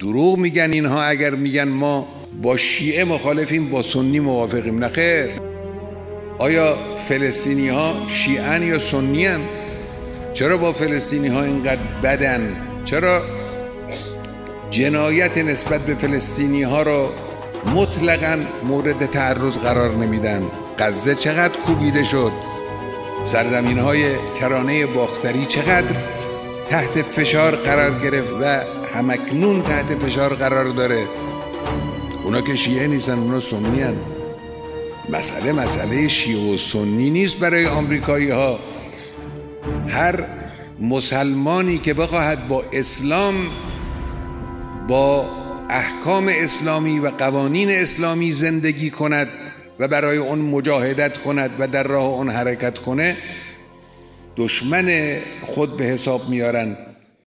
دروغ میگن اینها اگر میگن ما با شیعه مخالفیم با سنی موافقیم. نخیر آیا فلسطینی ها شیعن یا سنی هن؟ چرا با فلسطینی ها اینقدر بدن؟ چرا جنایت نسبت به فلسطینی ها را مطلقا مورد تعرض قرار نمیدن؟ غزه چقدر کوبیده شد؟ سرزمین های کرانه باختری چقدر تحت فشار قرار گرفت و همکنون تحت فشار قرار داره. اونا که شیعه نیستن اونا سنی هن. مسئله مسئله شیعه و سنی نیست برای آمریکایی ها هر مسلمانی که بخواهد با اسلام با احکام اسلامی و قوانین اسلامی زندگی کند و برای اون مجاهدت کند و در راه اون حرکت کنه دشمن خود به حساب میارن.